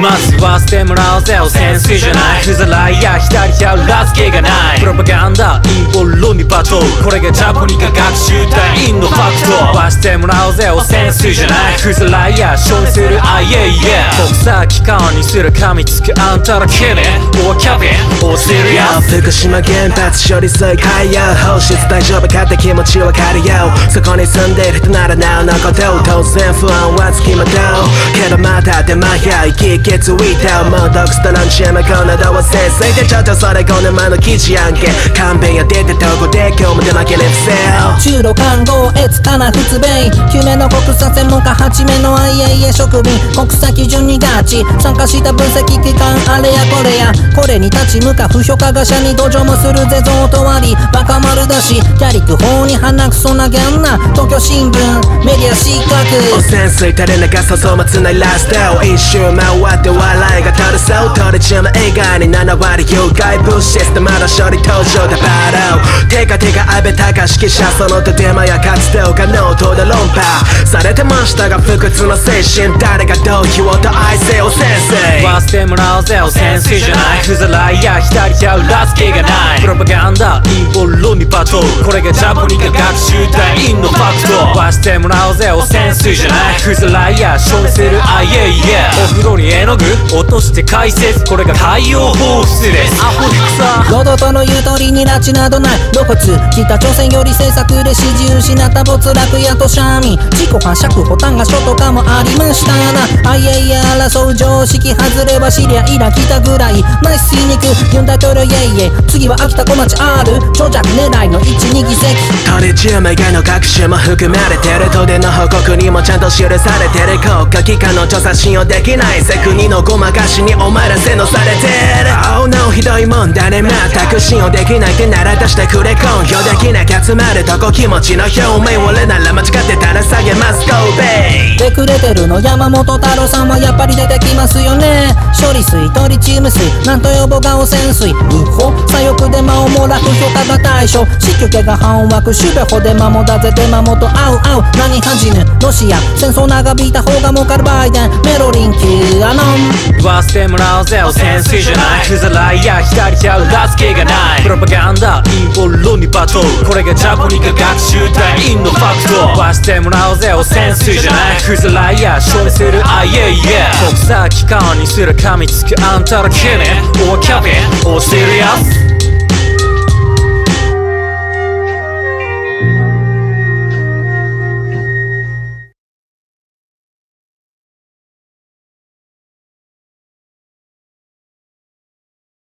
まずは捨てもらおうぜ汚染水じゃない。不ざらいや左や裏付けがない。プロパガンダ陰謀論にバトル。これがジャポニカ学習。ぜ汚染水じゃない。ふざらいや消費するあいえいえ。国際機関にする噛みつくあんただけね。おキャビンおシリアス福島原発処理水海洋放出大丈夫かって気持ちわかるよ。そこに住んでる人ならなおのこと。当然不安はつきまとう。けどまた手間や生き気づいた。もうドクストランチェマコなどは先生でちょっとそれ5年前の記事やんけ。勘弁や出てとこで今日も出負けねせ中路看護越かな仏米救命の国産専門家8名の IAA 職員国際基準にガチ。参加した分析機関あれやこれや。これに立ち向か不評価が者に同情もするぜゾとわり。バカ丸だしキャリク法に鼻くそなギャンな。東京新聞メディア失格汚染水垂れ流さ粗末ないラスト。一周回って笑いが取れそう取れちま以外に7割有害物質でまだ処理登場でバローてかてか安倍隆指揮者その手手間や活動がノートで論破されてましたが不屈の精神誰がどう言おうと愛せよ先生。は捨てもらおうぜ汚染水じゃない。ふざらいや左手裏付けがない。プロパガンダ陰謀論にバトルこれがジャポニカ学習隊員のファクト。は捨てもらおうぜ汚染水じゃないふざらいや消費するあいえいえお風呂に絵の具落として解説これが海洋放出です。アホで草ロドとの言う通りに拉致などない露骨北朝鮮より政策で支持失った没落やとシャーミン自己破釈保端が諸とかもありましたな。あいえいえ争う常識外れはシリアイラ来たぐらい。ナイス皮肉ユン大統領イエイエ次は秋田小町 R 長尺狙いの12議席。トリチウム以外の学習も含まれてる。都電の報告にもちゃんと記されてる。国家機関の調査信用できない。セクニのごまかしにお前ら洗脳されてる。Oh no ひどいもんだね。全く信用できないってなら出してくれ根拠できなきゃ集まるとこ気持ちの表面俺なら間違ってたら下げます。Go b でくれてるの山本太郎さんはやっぱり出てきますよね。処理水トリチウム水なんと呼ぼが汚染水うほ左翼で間をもらく評価が対象死去家が反枠シュベホで間もだぜで間もと合う合う何恥じぬロシア戦争長引いた方が儲かるバイデンメロリン Q アノンは捨てもらおうぜ汚染水じゃないふざらいや左手裏付けがない。プロパガンダ陰謀論にバト。ルこれがジャポニカ学習隊員のファクト。壊してもらおうぜ汚染水じゃない。クズライヤー勝利するあいえいえ。国際機関にすら噛みつくあんただけね。おキャビンおシリアス